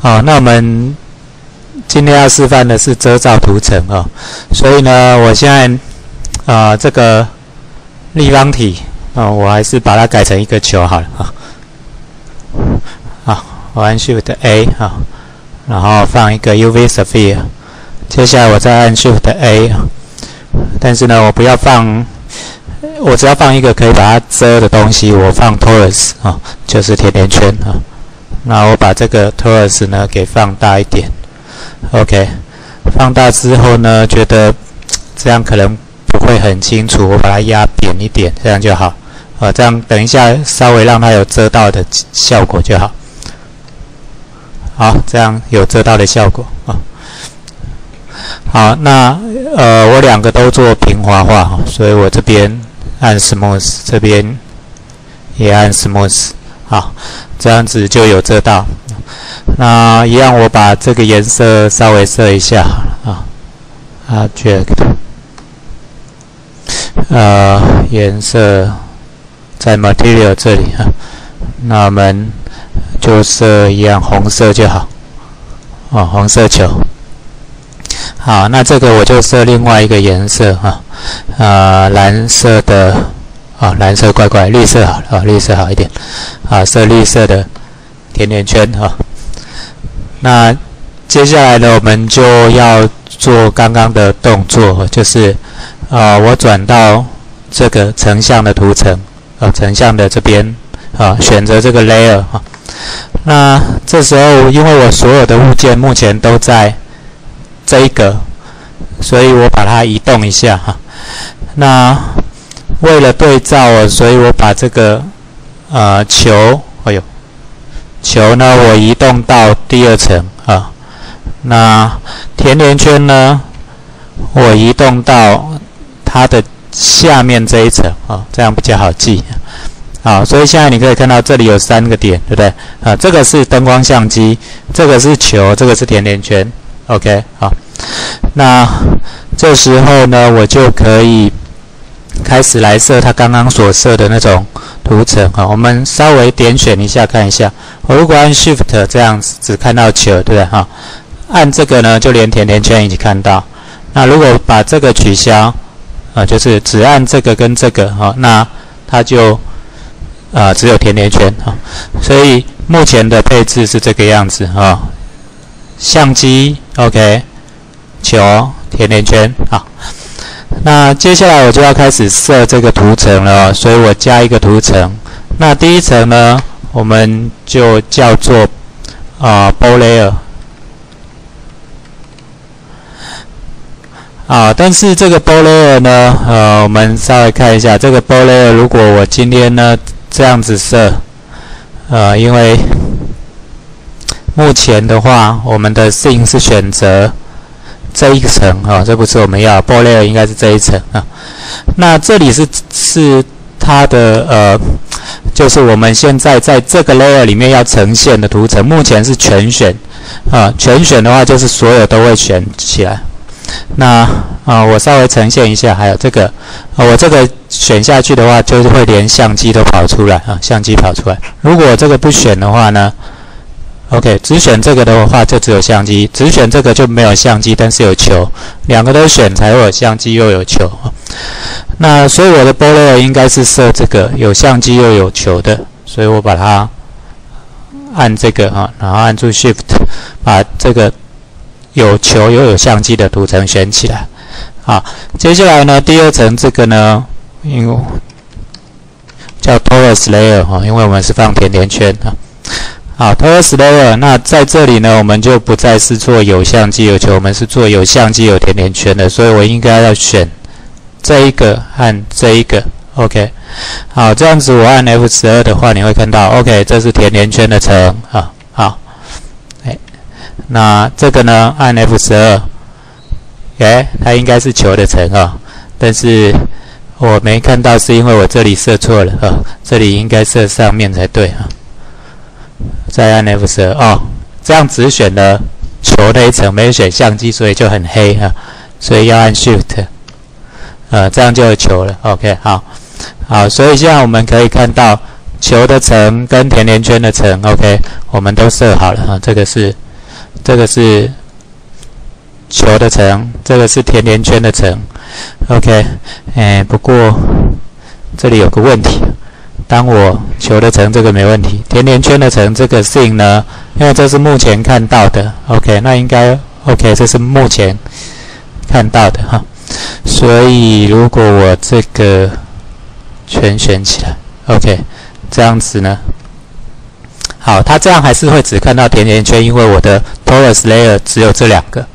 好，那我们今天要示范的是遮罩图层哦，所以呢，我现在啊这个立方体啊，我还是把它改成一个球好了啊。好，我按 Shift A 啊，然后放一个 UV sphere，接下来我再按 Shift A，但是呢，我不要放，我只要放一个可以把它遮的东西，我放 Torus 啊，就是甜甜圈啊。那我把这个 torus 呢给放大一点，OK，放大之后呢，觉得这样可能不会很清楚，我把它压扁一点，这样就好，啊，这样等一下稍微让它有遮到的效果就好，好，这样有遮到的效果。啊，好，那呃我两个都做平滑化，所以我这边按 smooth，这边也按 smooth。好，这样子就有遮到。那一样，我把这个颜色稍微设一下啊，object，呃，颜色在 material 这里啊。那我们就设一样红色就好，哦，红色球。好，那这个我就设另外一个颜色啊，呃，蓝色的。啊，蓝色怪怪，绿色好了啊，绿色好一点啊，设绿色的甜甜圈哈。那接下来呢，我们就要做刚刚的动作，就是啊，我转到这个成像的图层啊，成像的这边啊，选择这个 layer 哈。那这时候，因为我所有的物件目前都在这一格，所以我把它移动一下哈。那为了对照哦，所以我把这个呃球，哎呦，球呢，我移动到第二层啊。那甜甜圈呢，我移动到它的下面这一层啊，这样比较好记。好，所以现在你可以看到这里有三个点，对不对？啊，这个是灯光相机，这个是球，这个是甜甜圈。OK，好。那这时候呢，我就可以。开始来设它刚刚所设的那种图层啊，我们稍微点选一下看一下。我如果按 Shift 这样子，只看到球，对不对哈？按这个呢，就连甜甜圈一起看到。那如果把这个取消啊，就是只按这个跟这个哈，那它就啊只有甜甜圈哈。所以目前的配置是这个样子啊，相机 OK，球甜甜圈啊。那接下来我就要开始设这个图层了，所以我加一个图层。那第一层呢，我们就叫做啊 ball layer 啊。但是这个 ball layer 呢，呃，我们稍微看一下这个 ball layer。如果我今天呢这样子设，呃，因为目前的话，我们的 scene 是选择。这一层啊，这不是我们要玻璃应该是这一层啊。那这里是是它的呃，就是我们现在在这个 layer 里面要呈现的图层，目前是全选啊。全选的话就是所有都会选起来。那啊，我稍微呈现一下，还有这个啊，我这个选下去的话，就是会连相机都跑出来啊，相机跑出来。如果这个不选的话呢？OK，只选这个的话就只有相机，只选这个就没有相机，但是有球，两个都选才会有相机又有球。那所以我的 Ball 应该是设这个有相机又有球的，所以我把它按这个啊，然后按住 Shift，把这个有球又有相机的图层选起来。好，接下来呢，第二层这个呢，因为叫 Torus Layer 哈，因为我们是放甜甜圈啊。好，Torus Layer，那在这里呢，我们就不再是做有相机有球，我们是做有相机有甜甜圈的，所以我应该要选这一个和这一个，OK。好，这样子我按 F 十二的话，你会看到，OK，这是甜甜圈的层啊。好，哎，那这个呢，按 F 十二，哎，它应该是球的层啊，但是我没看到，是因为我这里设错了啊，这里应该设上面才对啊。再按 F 十二哦，这样只选了球那一层，没有选相机，所以就很黑啊。所以要按 Shift，呃，这样就有球了。OK，好，好，所以现在我们可以看到球的层跟甜甜圈的层，OK，我们都设好了啊。这个是这个是球的层，这个是甜甜圈的层。OK，哎，不过这里有个问题，当我球的层这个没问题，甜甜圈的层这个信呢？因为这是目前看到的。OK，那应该 OK，这是目前看到的哈。所以如果我这个全选起来，OK，这样子呢？好，它这样还是会只看到甜甜圈，因为我的 torus layer 只有这两个。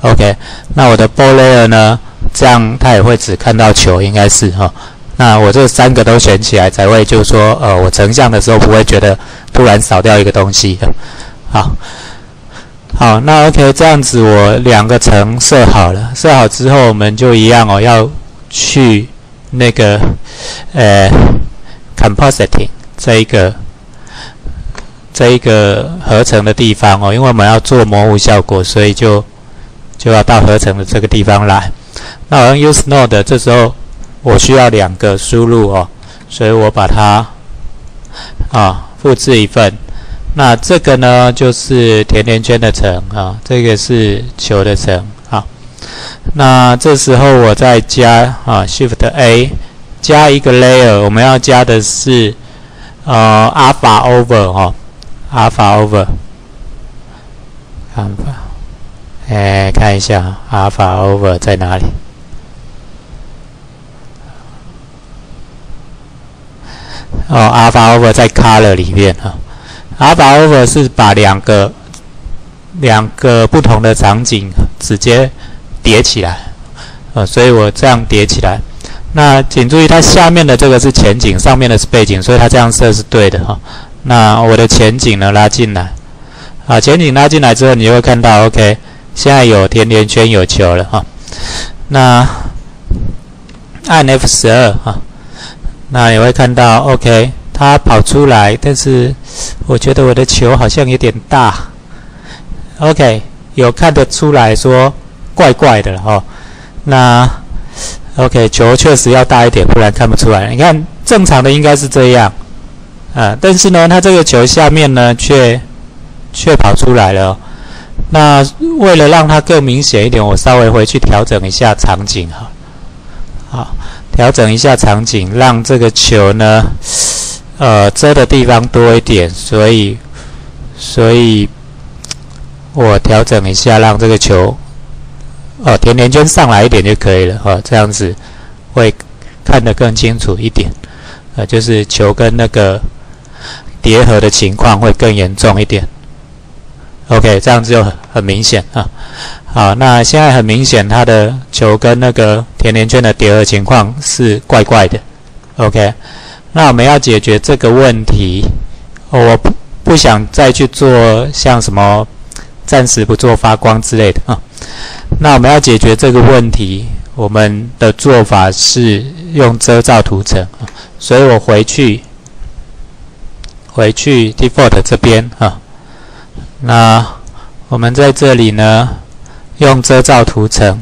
OK，那我的 ball layer 呢？这样它也会只看到球，应该是哈。那我这三个都选起来，才会就是说，呃，我成像的时候不会觉得突然少掉一个东西。好，好，那 OK，这样子我两个层设好了，设好之后我们就一样哦，要去那个呃 compositing 这一个。这一个合成的地方哦，因为我们要做模糊效果，所以就就要到合成的这个地方来。那我用 use node，这时候我需要两个输入哦，所以我把它啊复制一份。那这个呢就是甜甜圈的层啊，这个是球的层啊。那这时候我再加啊 Shift A 加一个 layer，我们要加的是呃 Alpha over 哈。alpha over，看法，哎，看一下 alpha over 在哪里？哦，alpha over 在 color 里面啊。alpha over 是把两个两个不同的场景直接叠起来，呃，所以我这样叠起来。那请注意，它下面的这个是前景，上面的是背景，所以它这样设是对的哈。那我的前景呢？拉进来，啊，前景拉进来之后，你就会看到，OK，现在有甜甜圈，有球了哈。那按 F 十二哈，那也会看到，OK，它跑出来，但是我觉得我的球好像有点大，OK，有看得出来说怪怪的哈。那 OK，球确实要大一点，不然看不出来。你看正常的应该是这样。啊，但是呢，它这个球下面呢，却却跑出来了。那为了让它更明显一点，我稍微回去调整一下场景哈。好，调整一下场景，让这个球呢，呃，遮的地方多一点。所以，所以我调整一下，让这个球，哦，甜甜圈上来一点就可以了。哦，这样子会看得更清楚一点。呃，就是球跟那个。叠合的情况会更严重一点。OK，这样子就很很明显啊。好，那现在很明显，它的球跟那个甜甜圈的叠合情况是怪怪的。OK，那我们要解决这个问题，我不不想再去做像什么暂时不做发光之类的啊。那我们要解决这个问题，我们的做法是用遮罩图层啊。所以我回去。回去 default 这边啊，那我们在这里呢，用遮罩图层，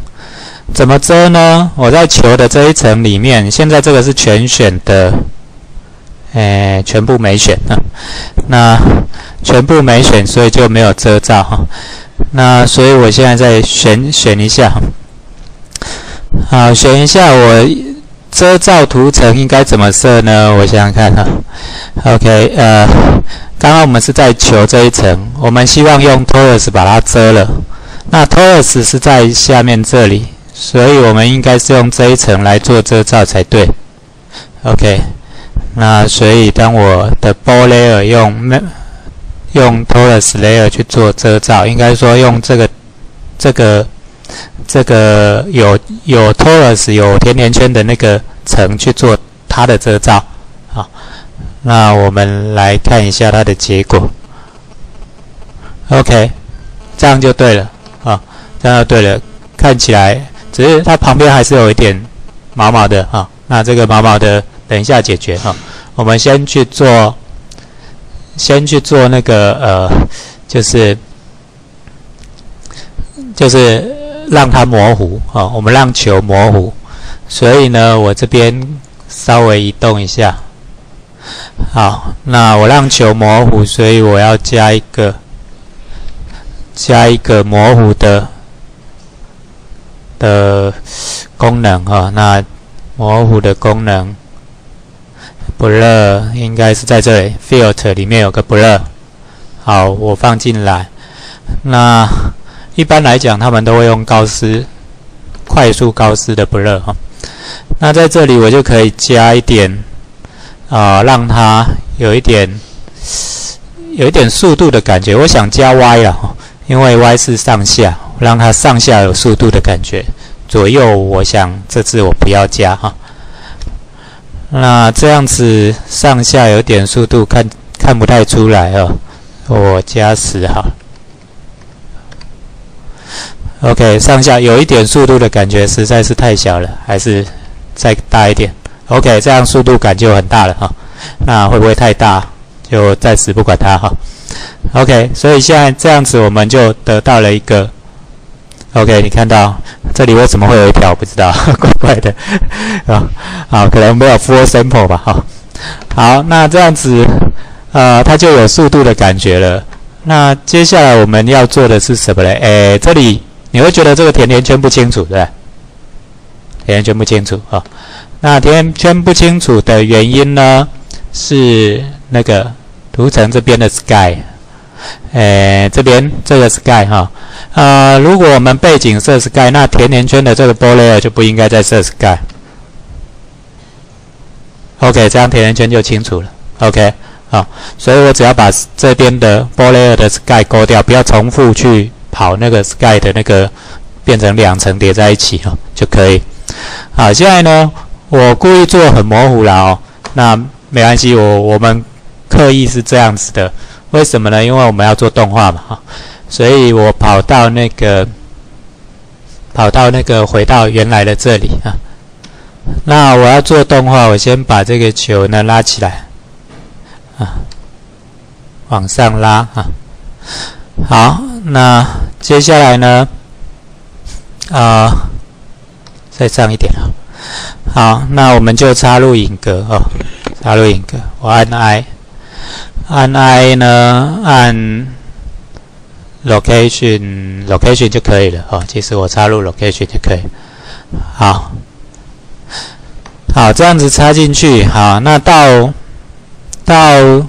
怎么遮呢？我在球的这一层里面，现在这个是全选的，诶，全部没选啊，那全部没选，所以就没有遮罩哈。那所以我现在再选选一下，好，选一下我。遮罩图层应该怎么设呢？我想想看哈。OK，呃，刚刚我们是在球这一层，我们希望用 torus 把它遮了。那 torus 是在下面这里，所以我们应该是用这一层来做遮罩才对。OK，那所以当我的 ball layer 用用 torus layer 去做遮罩，应该说用这个这个。这个有有 torus 有甜甜圈的那个层去做它的遮罩，好，那我们来看一下它的结果。OK，这样就对了啊，这样就对了。看起来只是它旁边还是有一点毛毛的啊，那这个毛毛的等一下解决哈。我们先去做，先去做那个呃，就是就是。让它模糊啊，我们让球模糊，所以呢，我这边稍微移动一下。好，那我让球模糊，所以我要加一个加一个模糊的的功能啊。那模糊的功能，blur 应该是在这里，filter 里面有个 blur。好，我放进来。那一般来讲，他们都会用高斯，快速高斯的 blur 哈。那在这里我就可以加一点啊，让它有一点有一点速度的感觉。我想加 Y 啊，因为 Y 是上下，让它上下有速度的感觉。左右，我想这次我不要加哈。那这样子上下有点速度，看看不太出来哦。我加十好。OK，上下有一点速度的感觉，实在是太小了，还是再大一点。OK，这样速度感就很大了哈。那会不会太大？就暂时不管它哈。OK，所以现在这样子我们就得到了一个。OK，你看到这里为什么会有一条？不知道，怪怪的啊。好，可能没有 full sample 吧。哈，好，那这样子，呃，它就有速度的感觉了。那接下来我们要做的是什么嘞？诶，这里。你会觉得这个甜甜圈不清楚，对不对？甜甜圈不清楚啊。那甜甜圈不清楚的原因呢，是那个图层这边的 sky，诶，这边这个 sky 哈，呃，如果我们背景设 sky，那甜甜圈的这个 bokeh 就不应该再设 sky。OK，这样甜甜圈就清楚了。OK，好，所以我只要把这边的 bokeh 的 sky 勾掉，不要重复去。好，那个 sky 的那个变成两层叠在一起哦，就可以。好，现在呢，我故意做很模糊了哦，那没关系，我我们刻意是这样子的，为什么呢？因为我们要做动画嘛，哈，所以我跑到那个跑到那个回到原来的这里啊。那我要做动画，我先把这个球呢拉起来啊，往上拉啊。好，那接下来呢？啊，再上一点啊。好，那我们就插入影格哦，插入影格。我按 I，按 I 呢，按 Location，Location 就可以了哦。其实我插入 Location 就可以。好，好，这样子插进去。好，那到到。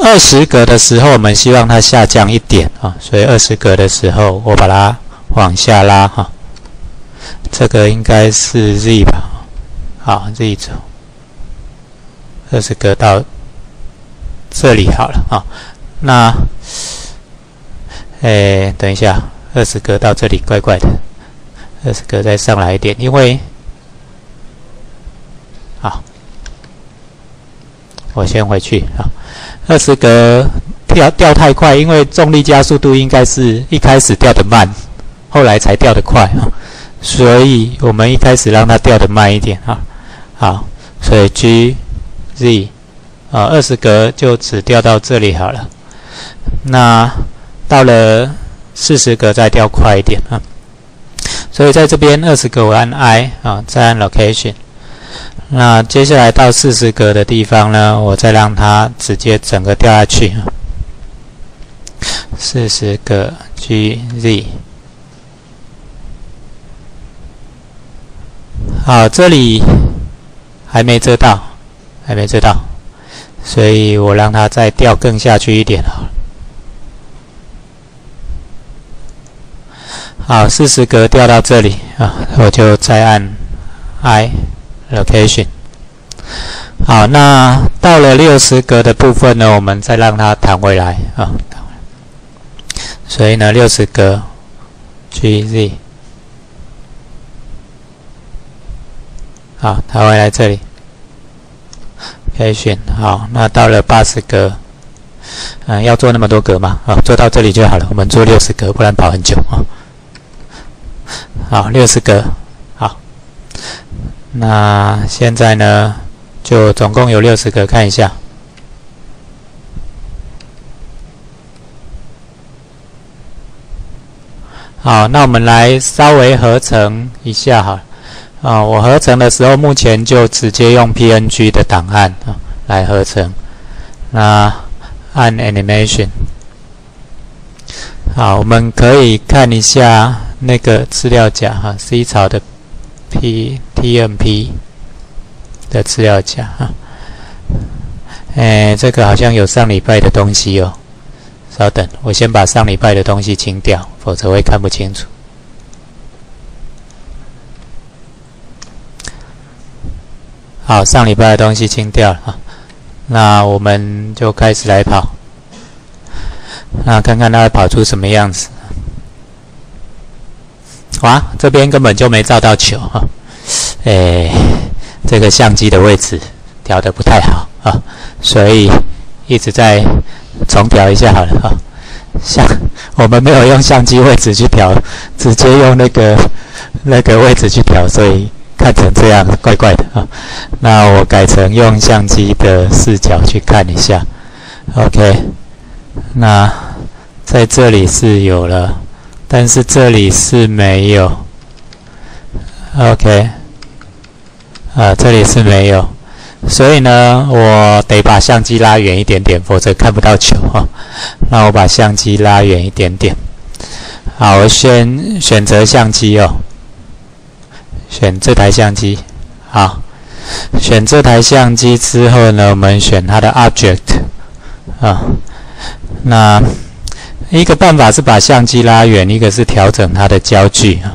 二十格的时候，我们希望它下降一点啊，所以二十格的时候，我把它往下拉哈。这个应该是 Z 吧？好，Z 走。二十格到这里好了啊。那，哎，等一下，二十格到这里怪怪的，二十格再上来一点，因为，好，我先回去啊。二十格掉掉太快，因为重力加速度应该是一开始掉的慢，后来才掉的快啊，所以我们一开始让它掉的慢一点啊。好，所以 G Z 啊，二十格就只掉到这里好了。那到了四十格再掉快一点啊。所以在这边二十格我按 I 啊，再按 Location。那接下来到四十格的地方呢，我再让它直接整个掉下去。四十个 G Z，好，这里还没遮到，还没遮到，所以我让它再掉更下去一点好。好，四十格掉到这里啊，我就再按 I。location，好，那到了六十格的部分呢，我们再让它弹回来啊，所以呢，六十格，G Z，好，弹回来这里，location，好，那到了八十格，嗯，要做那么多格吗？啊，做到这里就好了，我们做六十格，不然跑很久啊。好，六十格。那现在呢，就总共有六十个，看一下。好，那我们来稍微合成一下哈。啊，我合成的时候，目前就直接用 PNG 的档案啊来合成。那按 Animation，好，我们可以看一下那个资料夹哈，C 槽的 P T M P 的资料夹哈。哎，这个好像有上礼拜的东西哦。稍等，我先把上礼拜的东西清掉，否则会看不清楚。好，上礼拜的东西清掉了啊。那我们就开始来跑。那看看它会跑出什么样子？哇，这边根本就没照到球哈！哎，这个相机的位置调的不太好啊，所以一直在重调一下好了啊。相我们没有用相机位置去调，直接用那个那个位置去调，所以看成这样怪怪的啊。那我改成用相机的视角去看一下，OK，那。在这里是有了，但是这里是没有。OK，啊，这里是没有，所以呢，我得把相机拉远一点点，否则看不到球哈。那我把相机拉远一点点。好，我先选择相机哦，选这台相机。好，选这台相机之后呢，我们选它的 Object 啊，那。一个办法是把相机拉远，一个是调整它的焦距啊。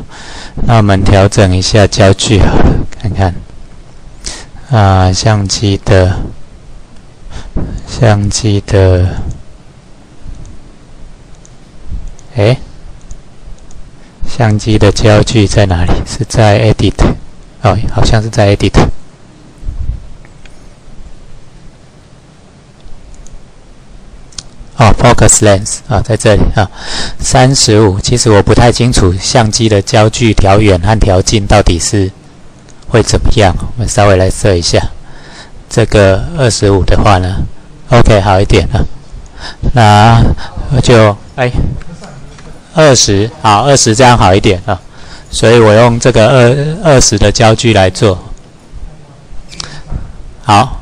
那我们调整一下焦距好了，看看啊，相机的相机的，哎，相机的焦距在哪里？是在 Edit 哦，好像是在 Edit。哦，focus lens 啊，在这里啊，三十五。其实我不太清楚相机的焦距调远和调近到底是会怎么样。我们稍微来设一下，这个二十五的话呢，OK，好一点了。那就哎，二十，好，二十这样好一点啊。所以我用这个二二十的焦距来做，好。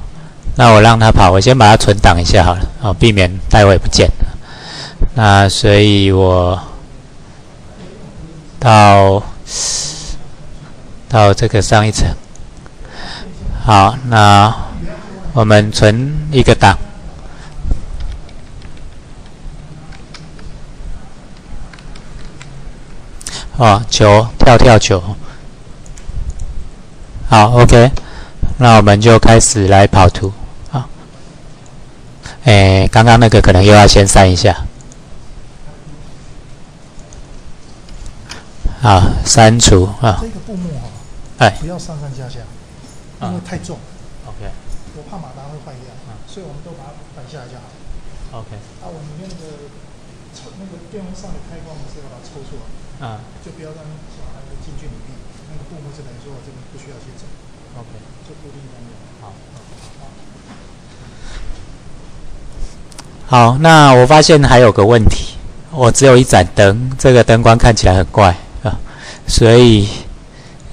那我让它跑，我先把它存档一下好了，哦，避免待会不见。那所以我到到这个上一层，好，那我们存一个档。哦，球跳跳球，好，OK，那我们就开始来跑图。哎，刚刚那个可能又要先删一下。好，删除啊。这个布幕哈，哎，不要上上下下，因为太重。OK。我怕马达会坏掉，所以我们都把它摆下来就好。OK。啊，我里面那个抽那个电风扇的开关，我们是要把它抽出来。啊。就不要让小孩子进去里面。那个布幕是等于说我这边不需要去整。OK。就固定在那。好。好，好那我发现还有个问题，我只有一盏灯，这个灯光看起来很怪啊，所以，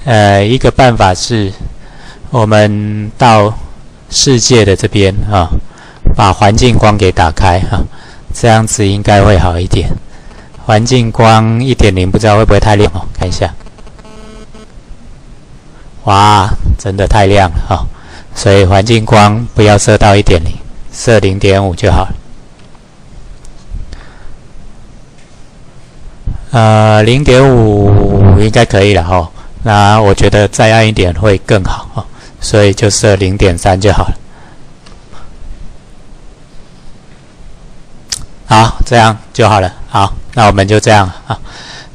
呃，一个办法是，我们到世界的这边啊，把环境光给打开啊，这样子应该会好一点。环境光一点零，不知道会不会太亮哦？看一下，哇，真的太亮了哈，所以环境光不要设到一点零，设零点五就好了。呃，零点五应该可以了哈。那我觉得再暗一点会更好哈，所以就设零点三就好了。好，这样就好了。好，那我们就这样啊。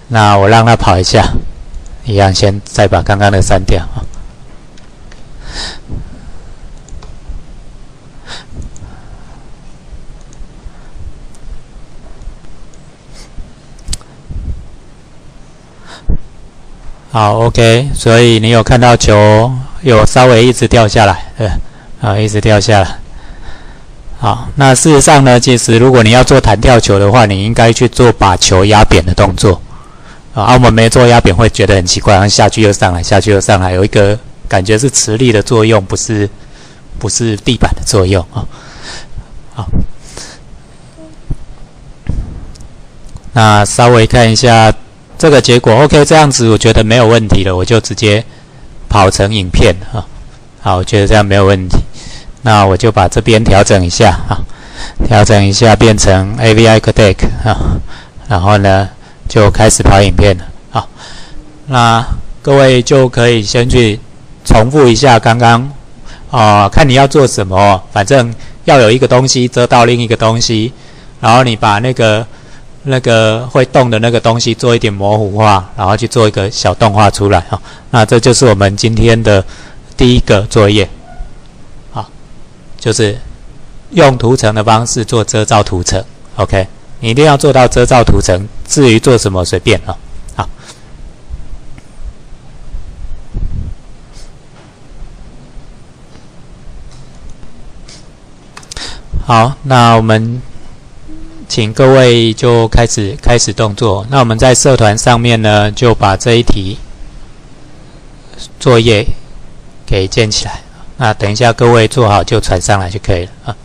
那我让它跑一下，一样先再把刚刚的删掉啊。好，OK，所以你有看到球有稍微一直掉下来，对，啊，一直掉下来。好，那事实上呢，其实如果你要做弹跳球的话，你应该去做把球压扁的动作。啊，我们没做压扁会觉得很奇怪，然后下去又上来，下去又上来，有一个感觉是磁力的作用，不是不是地板的作用啊。好。那稍微看一下这个结果，OK，这样子我觉得没有问题了，我就直接跑成影片啊。好，我觉得这样没有问题。那我就把这边调整一下啊，调整一下变成 AVI Codec 啊，然后呢就开始跑影片了啊。那各位就可以先去重复一下刚刚啊，看你要做什么，反正要有一个东西遮到另一个东西，然后你把那个。那个会动的那个东西做一点模糊化，然后去做一个小动画出来哈。那这就是我们今天的第一个作业，好，就是用图层的方式做遮罩图层。OK，你一定要做到遮罩图层，至于做什么随便啊。好，好，那我们。请各位就开始开始动作。那我们在社团上面呢，就把这一题作业给建起来。那等一下各位做好就传上来就可以了啊。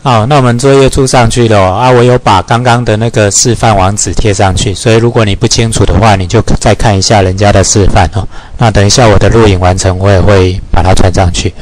好，那我们作业做上去了哦啊，我有把刚刚的那个示范网址贴上去，所以如果你不清楚的话，你就再看一下人家的示范哦。那等一下我的录影完成，我也会把它传上去。